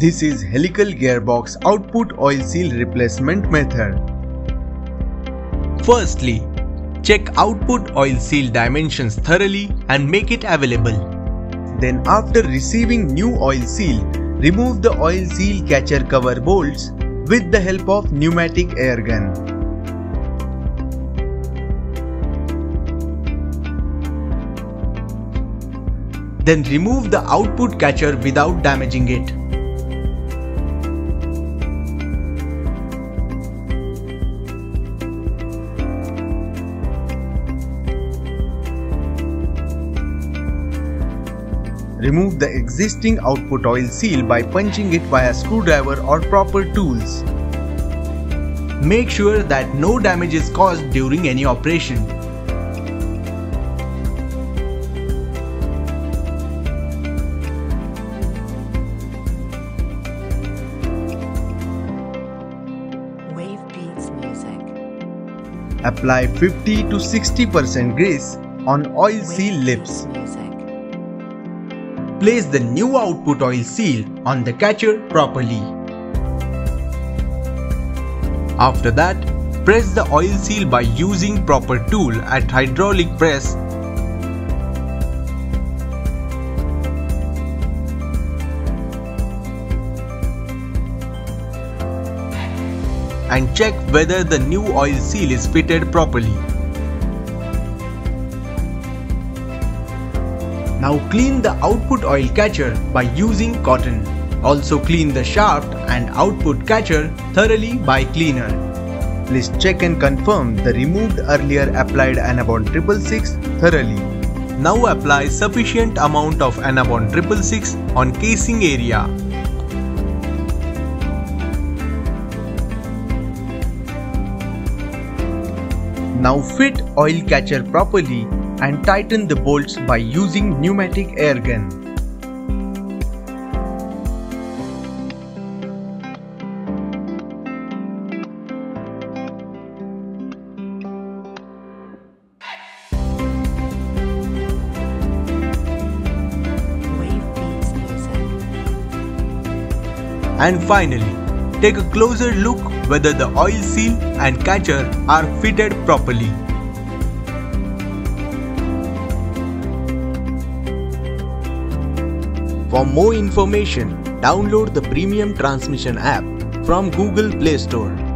This is helical gearbox output oil seal replacement method. Firstly, check output oil seal dimensions thoroughly and make it available. Then after receiving new oil seal, remove the oil seal catcher cover bolts with the help of pneumatic air gun. Then remove the output catcher without damaging it. Remove the existing output oil seal by punching it via screwdriver or proper tools. Make sure that no damage is caused during any operation. Wave Beats Music. Apply 50 to 60% grease on oil seal lips. Place the new output oil seal on the catcher properly. After that, press the oil seal by using proper tool at hydraulic press and check whether the new oil seal is fitted properly. Now clean the output oil catcher by using cotton. Also clean the shaft and output catcher thoroughly by cleaner. Please check and confirm the removed earlier applied Anabond 666 thoroughly. Now apply sufficient amount of Anabond 666 on casing area. Now fit oil catcher properly and tighten the bolts by using pneumatic air gun. And finally, take a closer look whether the oil seal and catcher are fitted properly. For more information, download the Premium Transmission app from Google Play Store.